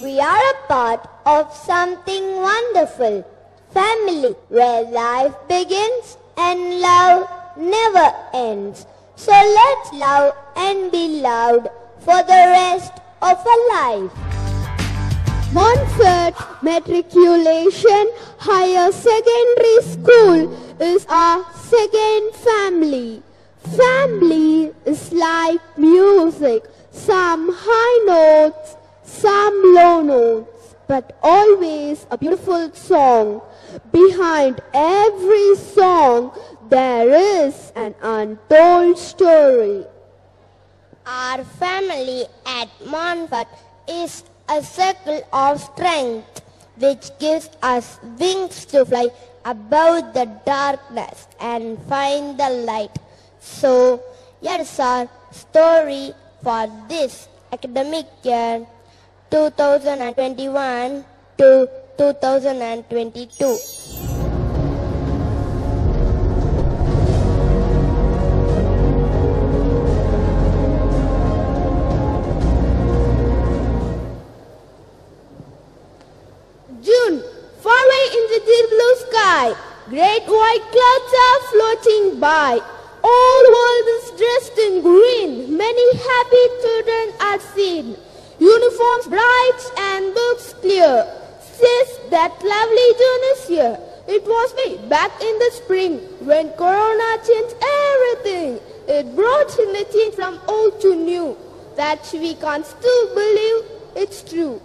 We are a part of something wonderful. Family, where life begins and love never ends. So let's love and be loved for the rest of our life. Montfort Matriculation Higher Secondary School is our second family. Family is like music, some high notes, some low notes, but always a beautiful song. Behind every song, there is an untold story. Our family at Montfort is a circle of strength which gives us wings to fly above the darkness and find the light. So, here's our story for this academic year 2021 to 2022. June, far away in the deep blue sky, great white clouds are floating by. All world is dressed in green, Uniforms bright and books clear, says that lovely June is here. It was me back in the spring when Corona changed everything. It brought in a change from old to new that we can't still believe it's true.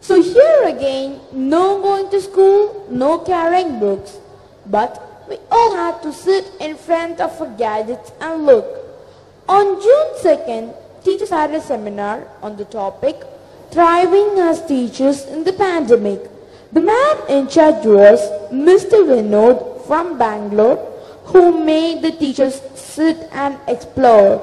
So here again, no going to school, no carrying books. But we all had to sit in front of a gadget and look. On June 2nd, teachers had a seminar on the topic Thriving as Teachers in the Pandemic. The man in charge was Mr. Vinod from Bangalore who made the teachers sit and explore.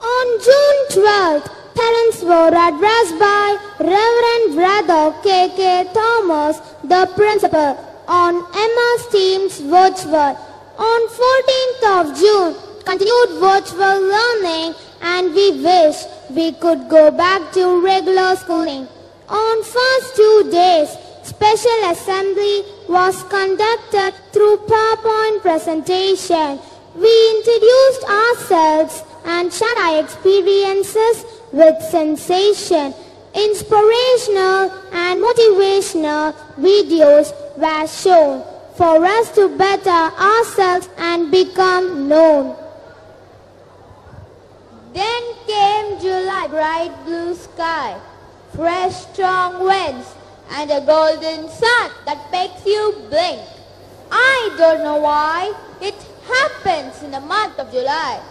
On June 12th, parents were addressed by Reverend Brother K.K. Thomas, the principal, on MS Teams Virtual. On 14th of June, continued virtual learning and we wish we could go back to regular schooling. On first two days, special assembly was conducted through PowerPoint presentation. We introduced ourselves and shared our experiences with sensation. Inspirational and motivational videos were shown for us to better ourselves and become known. Then came July, bright blue sky, fresh strong winds, and a golden sun that makes you blink. I don't know why it happens in the month of July.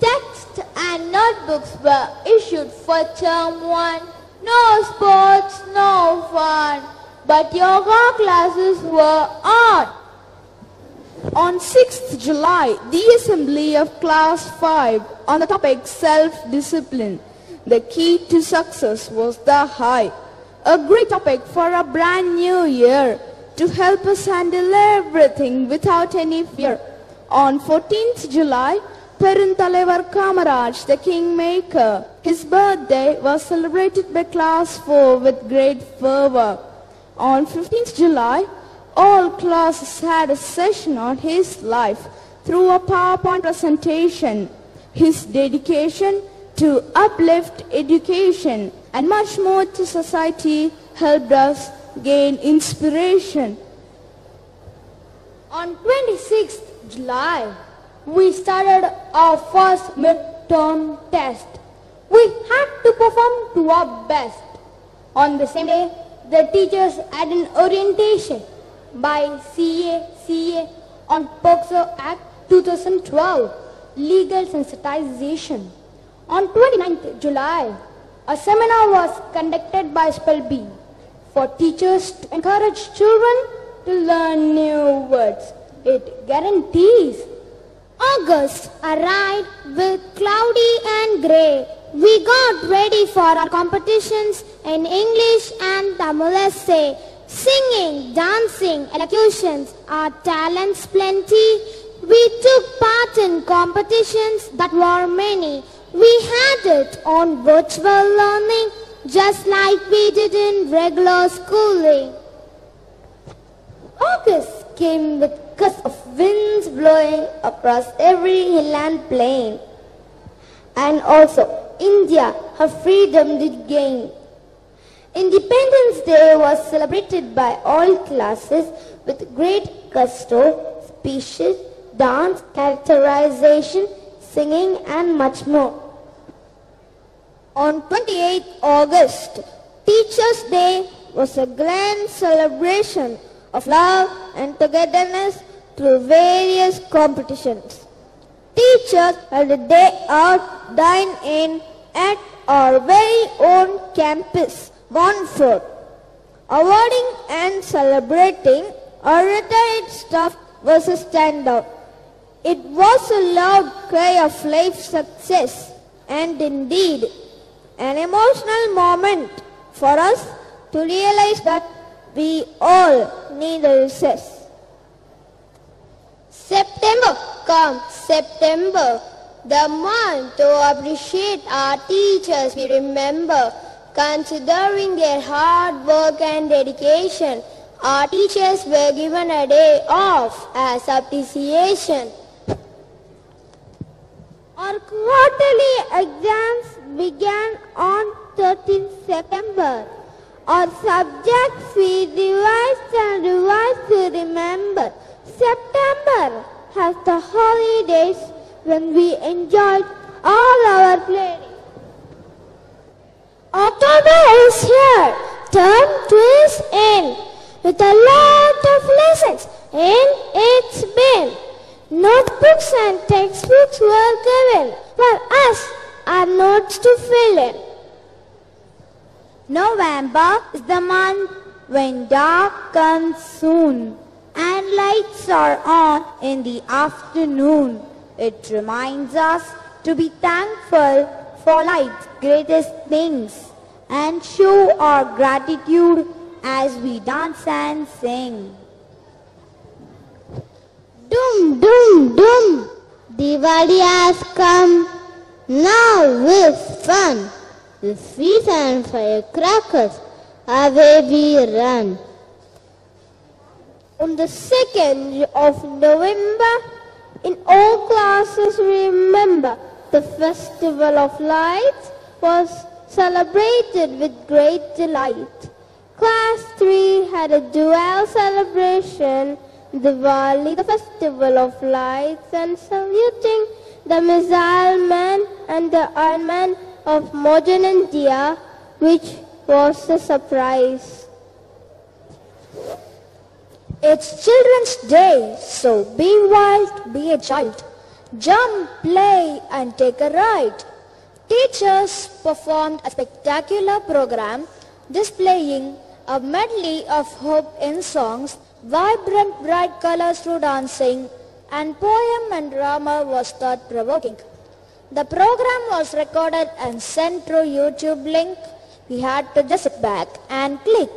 Texts and notebooks were issued for term one. No sports, no fun, but yoga classes were on. On 6th July, the assembly of class 5 on the topic self-discipline. The key to success was the high. A great topic for a brand new year to help us handle everything without any fear. On 14th July, Perunthalaivar Kamaraj, the kingmaker, his birthday was celebrated by class 4 with great fervor. On 15th July, all classes had a session on his life through a PowerPoint presentation. His dedication to uplift education and much more to society helped us gain inspiration. On 26th July, we started our first midterm test. We had to perform to our best. On the same day, the teachers had an orientation by CA, CA on POCSO Act 2012, legal sensitization. On 29th July, a seminar was conducted by Spell Bee for teachers to encourage children to learn new words. It guarantees. August arrived with cloudy and grey. We got ready for our competitions in English and Tamil essay. Singing, dancing, elocutions, our talents plenty. We took part in competitions that were many. We had it on virtual learning just like we did in regular schooling. August came with gusts of winds blowing across every hill and plain. And also, India, her freedom did gain. Independence Day was celebrated by all classes with great gusto, speeches, dance, characterization, singing and much more. On 28 August, Teachers' Day was a grand celebration of love and togetherness through various competitions. Teachers had a day out dine in at our very own campus, Montfort, awarding and celebrating our retired staff was a standout. It was a loud cry of life success and indeed an emotional moment for us to realize that we all need a recess. September comes, September, the month to appreciate our teachers we remember, considering their hard work and dedication. Our teachers were given a day off as appreciation. Our quarterly exams began on 13 September. Our subjects we revised and revised to remember. September has the holidays when we enjoyed all our play. October is here, term two is in, with a lot of lessons in its bin. Notebooks and textbooks were given for us, our notes to fill in. November is the month when dark comes soon and lights are on in the afternoon. It reminds us to be thankful for life's greatest things and show our gratitude as we dance and sing. Doom, doom, doom, Diwali has come. Now with fun, with sweets and firecrackers, away we run. On the 2nd of November, in all classes remember the Festival of Lights was celebrated with great delight. Class 3 had a dual celebration, Diwali, the Festival of Lights, and saluting the Missile Man and the Iron Man of modern India, which was a surprise. It's Children's Day, so be wild, be a child. Jump, play, and take a ride. Teachers performed a spectacular program displaying a medley of hope in songs, vibrant bright colors through dancing, and poem and drama was thought-provoking. The program was recorded and sent through YouTube link. We had to just sit back and click.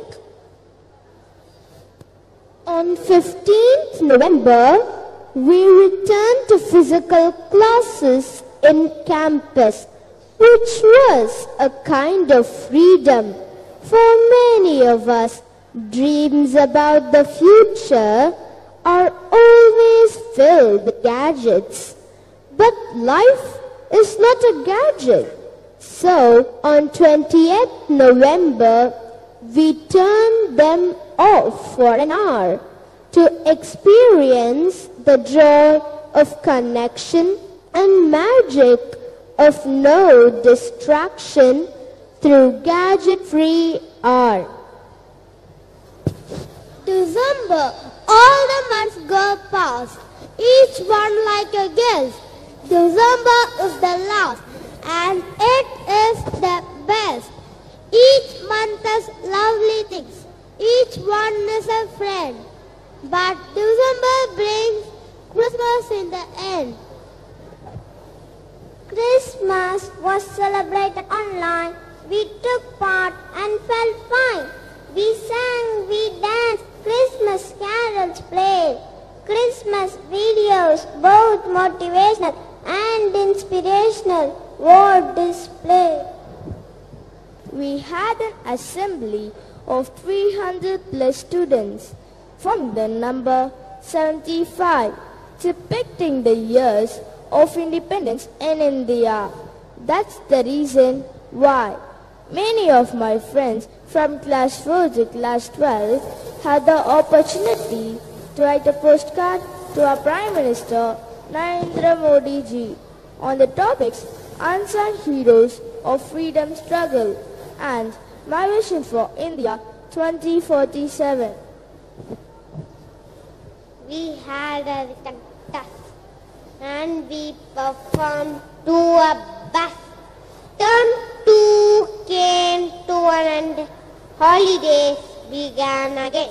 On 15th November, we returned to physical classes in campus, which was a kind of freedom. For many of us, dreams about the future are always filled with gadgets. But life is not a gadget. So on 20th November, we turned them off for an hour to experience the joy of connection and magic of no distraction through gadget-free art. December, all the months go past, each one like a guest. December is the last, and it is the best. Each month has lovely things, each one is a friend. But December brings Christmas in the end. Christmas was celebrated online. We took part and felt fine. We sang, we danced, Christmas carols played. Christmas videos, both motivational and inspirational, were displayed. we had an assembly of 300 plus students from the number 75 depicting the years of independence in India. That's the reason why many of my friends from class 4 to class 12 had the opportunity to write a postcard to our Prime Minister Narendra Modi ji on the topics unsung heroes of freedom struggle and my vision for India 2047. We had a and we performed to a bus. Turn two came to an end. Holidays began again.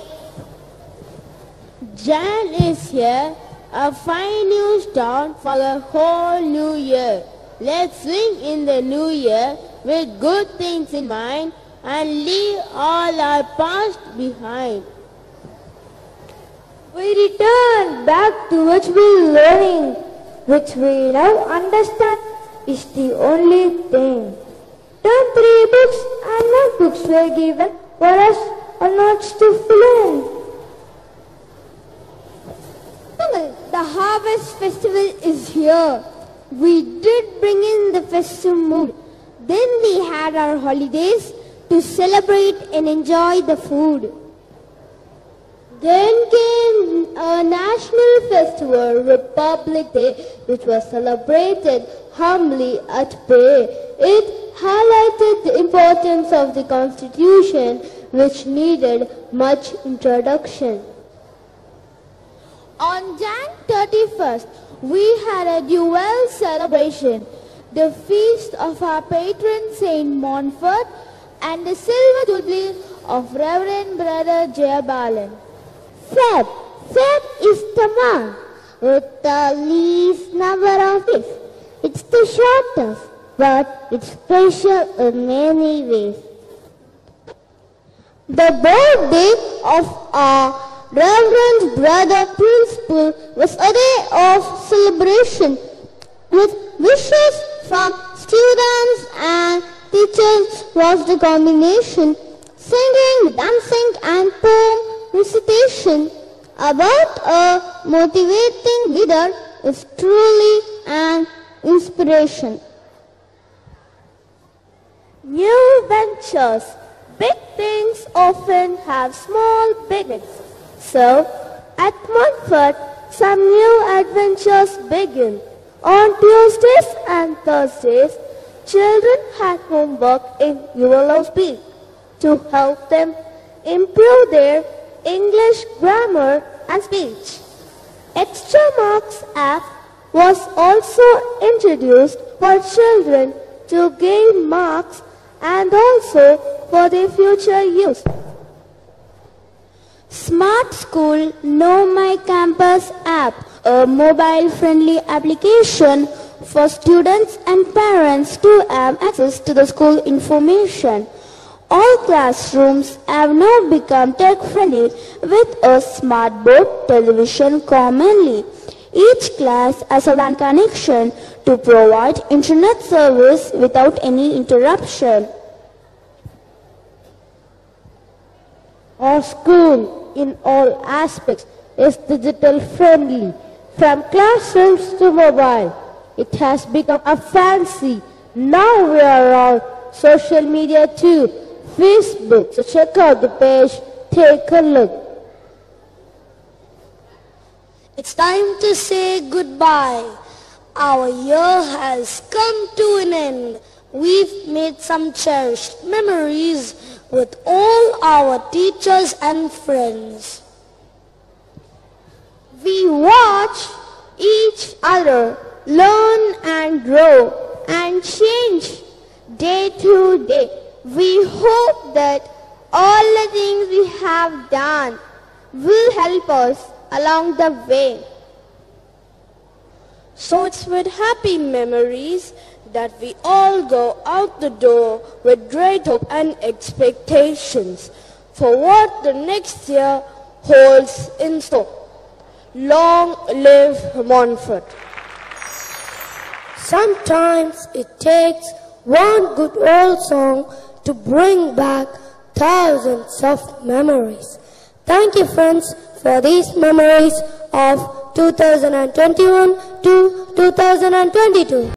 Jan is here, a fine new start for the whole new year. Let's swing in the new year with good things in mind and leave all our past behind. We return back to which we learning, which we now understand is the only thing. Turn three books and notebooks were given for us or notes to fill in. The harvest festival is here. We did bring in the festive mood. Then we had our holidays to celebrate and enjoy the food. Then came a national festival, Republic Day, which was celebrated humbly at Bay. It highlighted the importance of the Constitution, which needed much introduction. On Jan 31st, we had a dual celebration, the feast of our patron Saint Montfort and the silver jubilee of Reverend Brother Jayabalan. Feb. Feb is the month with the least number of days. It's the shortest, but it's special in many ways. The birthday of our Reverend Brother Principal was a day of celebration with wishes from students and teachers was the combination. Singing, dancing and poem recitation about a motivating leader is truly an inspiration. New ventures. Big things often have small beginnings. So, at Montfort, some new adventures begin. On Tuesdays and Thursdays, children had homework in Yuval to help them improve their English grammar and speech. Extra Marks app was also introduced for children to gain marks and also for their future use. Smart School Know My Campus app, a mobile-friendly application for students and parents to have access to the school information. All classrooms have now become tech-friendly with a smart board television commonly. Each class has a LAN connection to provide internet service without any interruption. Our school, in all aspects, is digital friendly. From classrooms to mobile, it has become a fancy. Now we are on social media too. Facebook, so check out the page, take a look. It's time to say goodbye. Our year has come to an end. We've made some cherished memories with all our teachers and friends. We watch each other learn and grow and change day to day. We hope that all the things we have done will help us along the way. So it's with happy memories that we all go out the door with great hope and expectations for what the next year holds in store. Long live Montfort. Sometimes it takes one good old song to bring back thousands of memories. Thank you friends for these memories of 2021 to 2022.